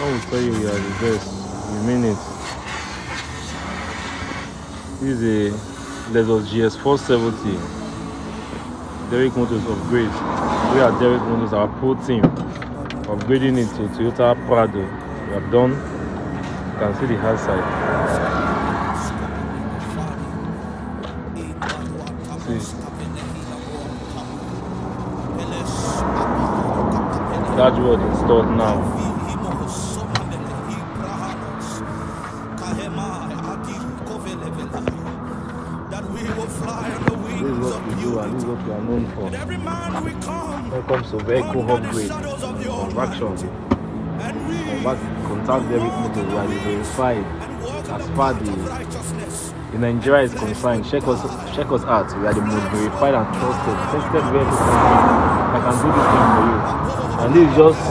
I will tell you we are the best. We mean it. This is a Lexus GX 470. Derick Motors upgrade. We are Derick Motors, our pro team, upgrading it to Toyota Prado. We have done. You can see the hard side. See. Dashboard installed now. This is what we do and this is what we are known for. When it comes to vehicle upgrade, convert, contact Derick Motors, we are verified as far the in Nigeria is concerned. Check us check us out. We are the most verified and trusted, tested vehicle company that can do this thing for you. And this is just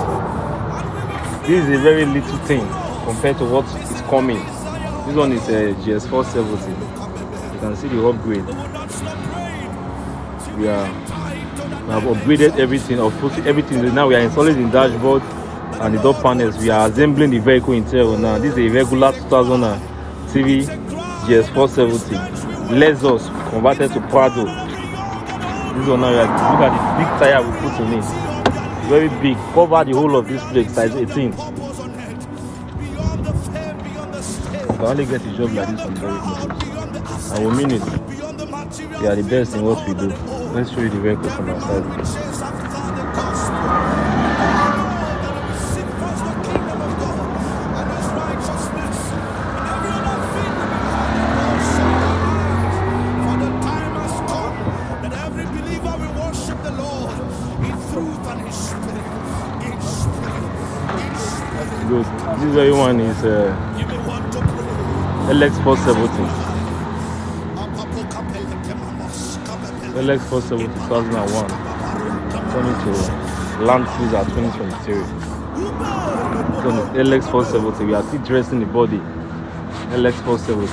this is a very little thing compared to what is coming. This one is a GX470. You can see the upgrade. We are we have upgraded everything or put everything. Now we are installing the dashboard and the door panels. We are assembling the vehicle interior now. This is a regular 2000 TV GS470. Lexus converted to Prado. This one now, we are, look at the big tire we put in it. Very big. Cover the whole of this place, size 18. You can only get a job like this from Derek Motors. And we mean it. We are the best in what we do. Let's show you the vehicle from outside. Good. This very one is uh, LX470. LX470 2001. Coming to Land Cruiser 2023. This one is LX470. We are still dressing the body. LX470.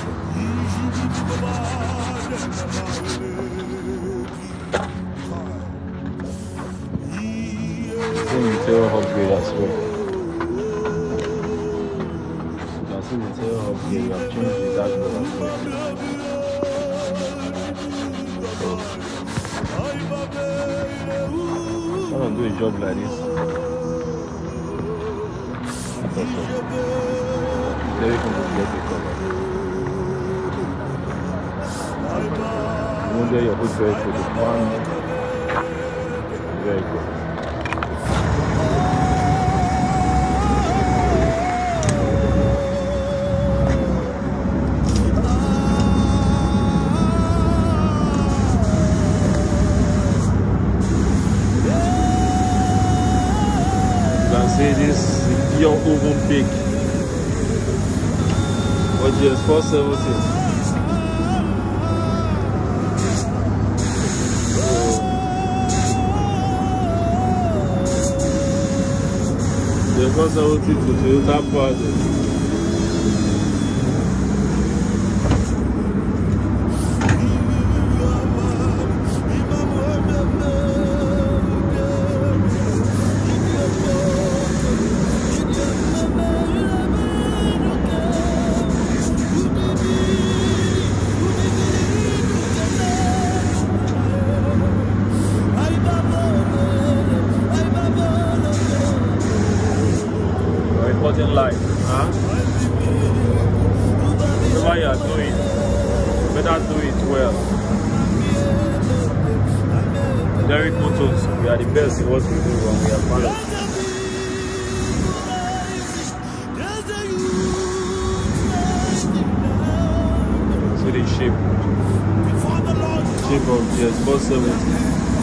Same interior upgrade as well. You see the interior upgrade. We have changed the dashboard as well. I don't do a job like this. Very complicated cover. You won't get your good. It's one very good. Pure oven pig. Or just 470. The 470 to Toyota Prado. You're reporting live. Huh? Whatever you are doing, better do it well. Derick Motors, we are the best in what we do and we are proud of. See the shape. Shape of GX 470.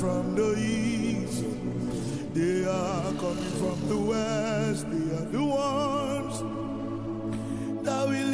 from the east, they are coming from the west, they are the ones that will